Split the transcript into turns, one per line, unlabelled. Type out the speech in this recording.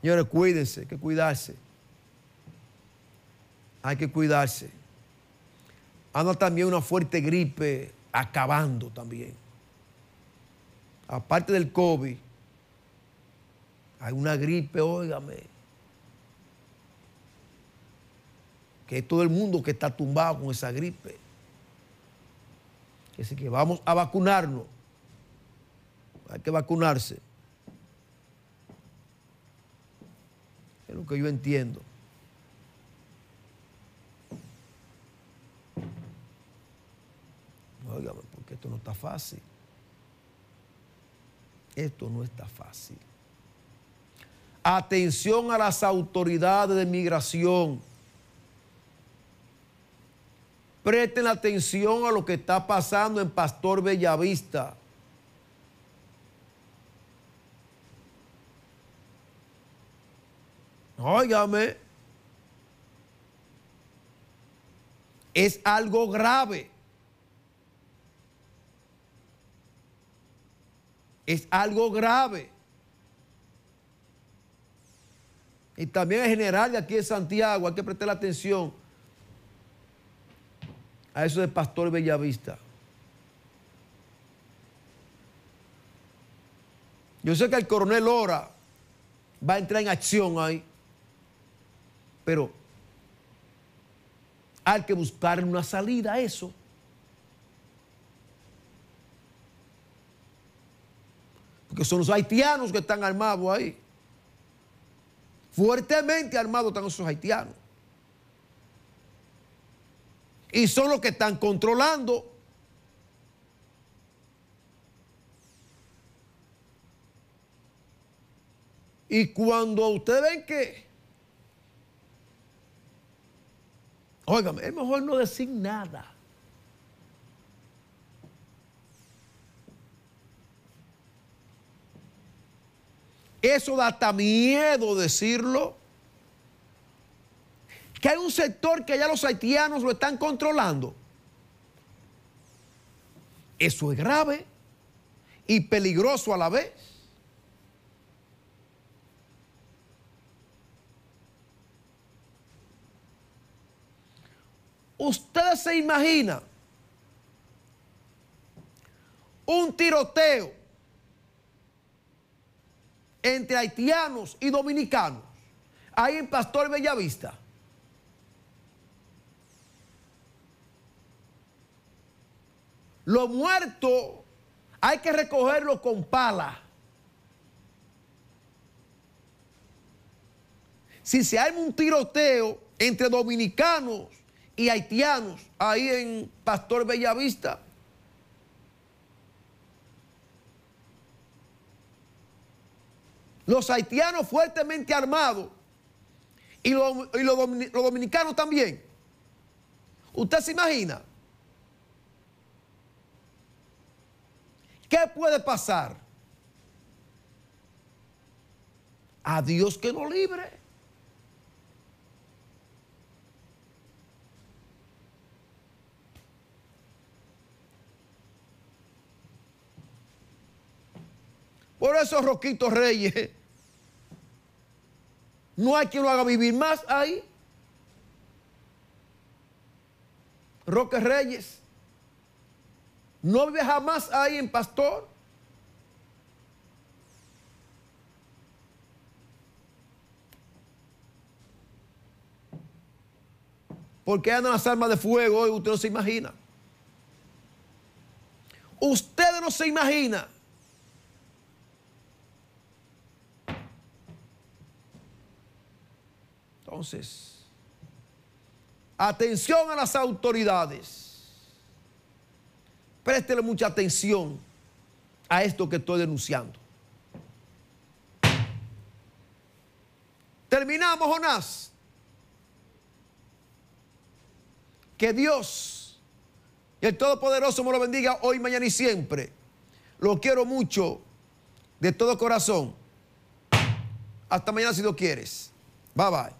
Señores, cuídense, hay que cuidarse. Hay que cuidarse. Anda también una fuerte gripe acabando también. Aparte del COVID, hay una gripe, óigame, que todo el mundo que está tumbado con esa gripe. Así que vamos a vacunarnos. Hay que vacunarse. Es lo que yo entiendo. Óigame, porque esto no está fácil. Esto no está fácil. Atención a las autoridades de migración. Presten atención a lo que está pasando en Pastor Bellavista. Óigame, es algo grave. Es algo grave. Y también en general de aquí en Santiago hay que prestar atención a eso de Pastor Bellavista. Yo sé que el coronel Ora va a entrar en acción ahí, pero hay que buscar una salida a eso. Porque son los haitianos que están armados ahí. Fuertemente armados están esos haitianos. Y son los que están controlando. Y cuando ustedes ven que, óigame, es mejor no decir nada. Eso da hasta miedo decirlo. Que hay un sector que ya los haitianos lo están controlando. Eso es grave y peligroso a la vez. Usted se imagina un tiroteo entre haitianos y dominicanos, ahí en Pastor Bellavista. Los muertos hay que recogerlos con pala. Si se arma un tiroteo entre dominicanos y haitianos ahí en Pastor Bellavista, los haitianos fuertemente armados y, los, los dominicanos también. ¿Usted se imagina? ¿Qué puede pasar? A Dios que nos libre. Por eso Roquito Reyes no hay quien lo haga vivir más ahí. Roque Reyes. No vive jamás ahí en Pastor. Porque andan las armas de fuego hoy, usted no se imagina. Usted no se imagina Entonces, atención a las autoridades. Préstele mucha atención a esto que estoy denunciando. Terminamos, Jonás. Que Dios y el Todopoderoso me lo bendiga hoy, mañana y siempre. Lo quiero mucho, de todo corazón. Hasta mañana si lo quieres. Bye bye.